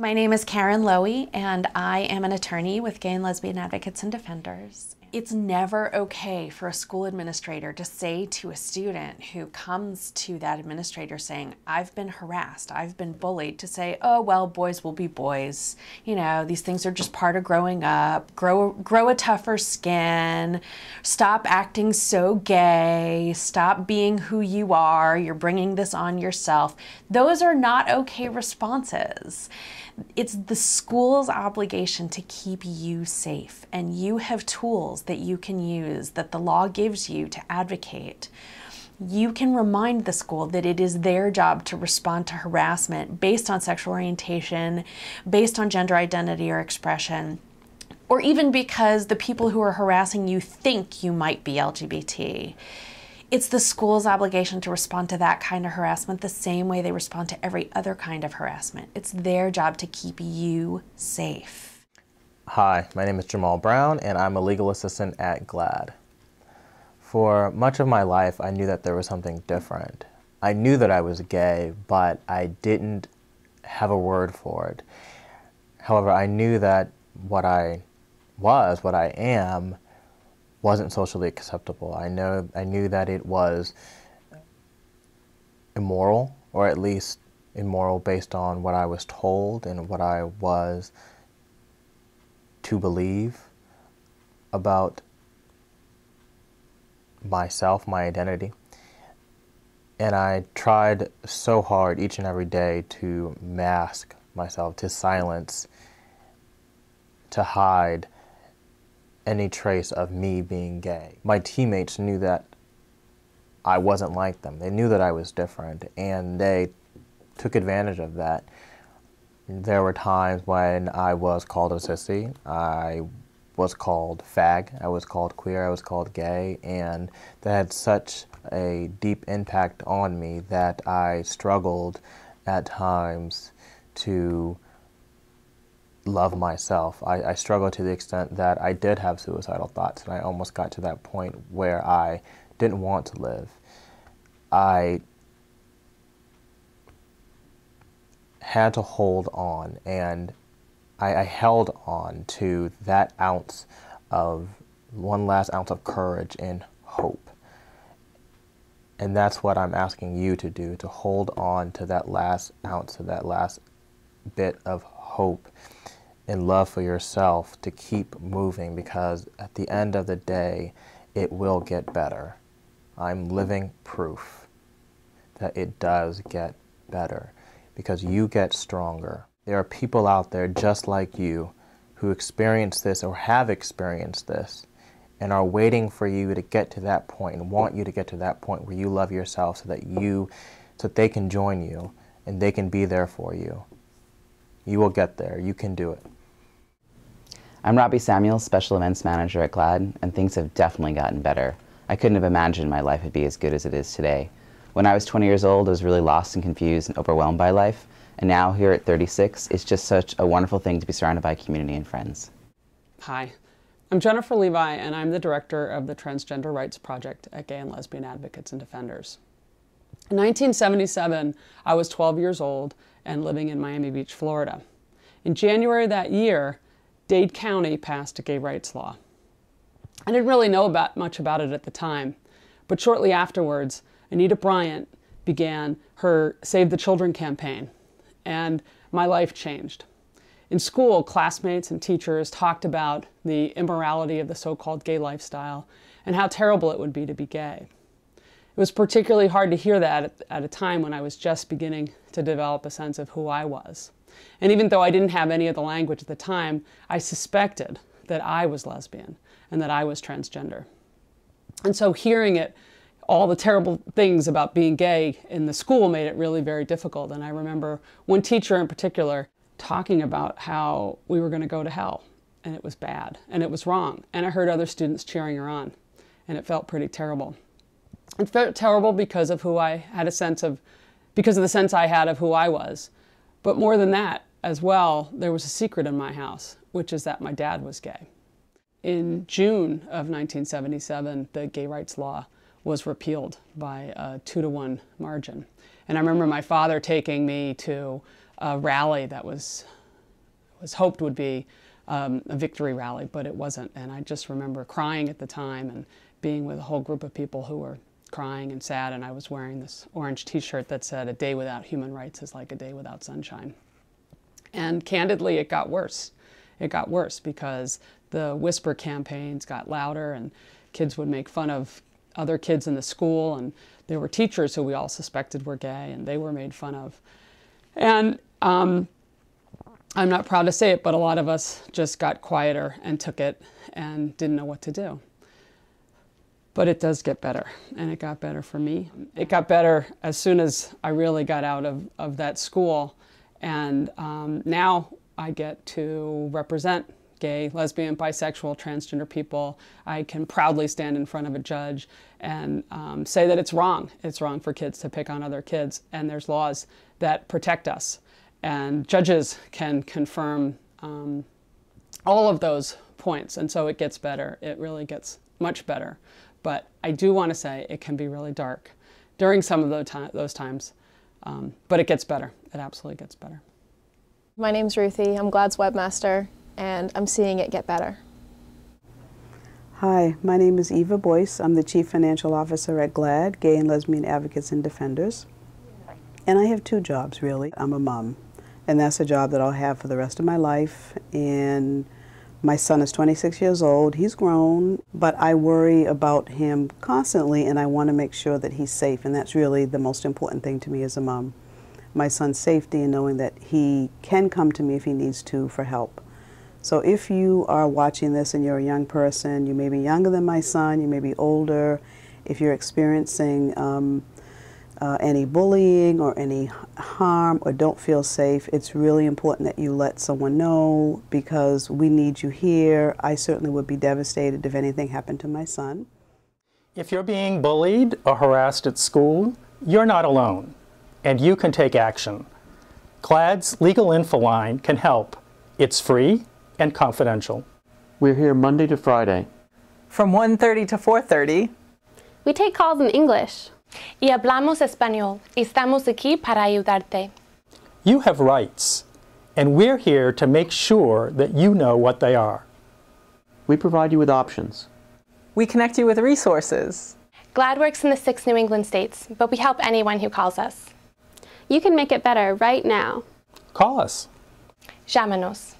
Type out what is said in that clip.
My name is Karen Loewy, and I am an attorney with Gay and Lesbian Advocates and Defenders. It's never okay for a school administrator to say to a student who comes to that administrator saying, I've been harassed, I've been bullied, to say, oh, well, boys will be boys. You know, these things are just part of growing up. Grow, grow a tougher skin. Stop acting so gay. Stop being who you are. You're bringing this on yourself. Those are not okay responses. It's the school's obligation to keep you safe, and you have tools that you can use that the law gives you to advocate. You can remind the school that it is their job to respond to harassment based on sexual orientation, based on gender identity or expression, or even because the people who are harassing you think you might be LGBT. It's the school's obligation to respond to that kind of harassment the same way they respond to every other kind of harassment. It's their job to keep you safe. Hi, my name is Jamal Brown, and I'm a legal assistant at GLAD. For much of my life, I knew that there was something different. I knew that I was gay, but I didn't have a word for it. However, I knew that what I was, what I am, wasn't socially acceptable. I know I knew that it was immoral, or at least immoral based on what I was told and what I was to believe about myself, my identity. And I tried so hard each and every day to mask myself, to silence, to hide any trace of me being gay. My teammates knew that I wasn't like them. They knew that I was different, and they took advantage of that. There were times when I was called a sissy, I was called fag, I was called queer, I was called gay, and that had such a deep impact on me that I struggled at times to love myself. I, I struggled to the extent that I did have suicidal thoughts, and I almost got to that point where I didn't want to live. I had to hold on, and I, I held on to that ounce of one last ounce of courage and hope. And that's what I'm asking you to do to hold on to that last ounce, to that last bit of hope and love for yourself to keep moving because at the end of the day, it will get better. I'm living proof that it does get better because you get stronger. There are people out there just like you who experience this or have experienced this and are waiting for you to get to that point and want you to get to that point where you love yourself so that you so that they can join you and they can be there for you. You will get there. You can do it. I'm Robbie Samuels, Special Events Manager at GLAD, and things have definitely gotten better. I couldn't have imagined my life would be as good as it is today. When I was 20 years old, I was really lost and confused and overwhelmed by life, and now, here at 36, it's just such a wonderful thing to be surrounded by community and friends. Hi, I'm Jennifer Levi, and I'm the director of the Transgender Rights Project at Gay and Lesbian Advocates and Defenders. In 1977, I was 12 years old and living in Miami Beach, Florida. In January that year, Dade County passed a gay rights law. I didn't really know about much about it at the time, but shortly afterwards, Anita Bryant began her Save the Children campaign, and my life changed. In school, classmates and teachers talked about the immorality of the so-called gay lifestyle and how terrible it would be to be gay. It was particularly hard to hear that at a time when I was just beginning to develop a sense of who I was. And even though I didn't have any of the language at the time, I suspected that I was lesbian and that I was transgender. And so hearing it, all the terrible things about being gay in the school made it really very difficult. And I remember one teacher in particular talking about how we were going to go to hell and it was bad and it was wrong. And I heard other students cheering her on and it felt pretty terrible. It felt terrible because of who I had a sense of, because of the sense I had of who I was. But more than that, as well, there was a secret in my house, which is that my dad was gay. In June of 1977, the gay rights law was repealed by a two to one margin. And I remember my father taking me to a rally that was was hoped would be um, a victory rally, but it wasn't. And I just remember crying at the time and being with a whole group of people who were crying and sad, and I was wearing this orange T-shirt that said, "A day without human rights is like a day without sunshine." And candidly, it got worse. It got worse because the whisper campaigns got louder, and kids would make fun of other kids in the school, and there were teachers who we all suspected were gay, and they were made fun of. And um, I'm not proud to say it, but a lot of us just got quieter and took it and didn't know what to do. But it does get better, and it got better for me. It got better as soon as I really got out of, of that school, and um, now I get to represent gay, lesbian, bisexual, transgender people. I can proudly stand in front of a judge and um, say that it's wrong. It's wrong for kids to pick on other kids, and there's laws that protect us. And judges can confirm um, all of those points, and so it gets better. It really gets much better. But I do want to say it can be really dark during some of those times, um, but it gets better. It absolutely gets better. My name's Ruthie. I'm GLAD's webmaster, and I'm seeing it get better. Hi, my name is Eva Boyce. I'm the Chief Financial Officer at GLAD, Gay and Lesbian Advocates and Defenders. And I have two jobs, really. I'm a mom, and that's a job that I'll have for the rest of my life. And my son is 26 years old. He's grown, but I worry about him constantly, and I want to make sure that he's safe. And that's really the most important thing to me as a mom my son's safety and knowing that he can come to me if he needs to for help. So if you are watching this and you're a young person, you may be younger than my son, you may be older, if you're experiencing um, uh, any bullying or any harm or don't feel safe, it's really important that you let someone know because we need you here. I certainly would be devastated if anything happened to my son. If you're being bullied or harassed at school, you're not alone and you can take action. GLAD's Legal Info Line can help. It's free and confidential. We're here Monday to Friday. From 1.30 to 4.30. We take calls in English. Y hablamos español. Estamos aquí para ayudarte. You have rights, and we're here to make sure that you know what they are. We provide you with options. We connect you with resources. GLAD works in the six New England states, but we help anyone who calls us. You can make it better right now. Call us. Llámanos.